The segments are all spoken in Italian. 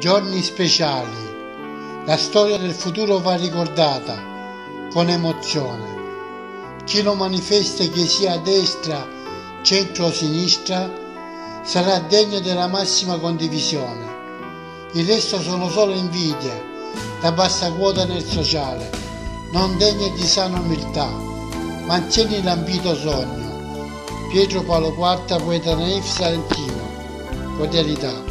Giorni speciali. La storia del futuro va ricordata con emozione. Chi lo manifesta che sia a destra, centro o sinistra sarà degno della massima condivisione. Il resto sono solo invidie da bassa quota nel sociale, non degne di sana umiltà. Mantieni l'ambito sogno. Pietro Paolo IV, poeta naif salentino. Cordialità.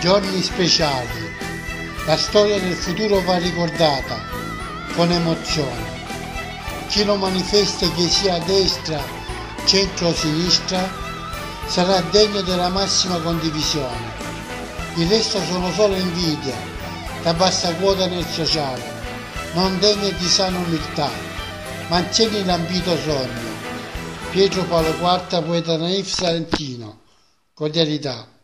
Giorni speciali. La storia del futuro va ricordata con emozione. Chi lo manifesta che sia destra, centro o sinistra sarà degno della massima condivisione. Il resto sono solo invidie da bassa quota nel sociale, non degne di sana umiltà. Mantieni l'ambito sogno. Pietro Paolo IV, poeta naif salentino. Cordialità.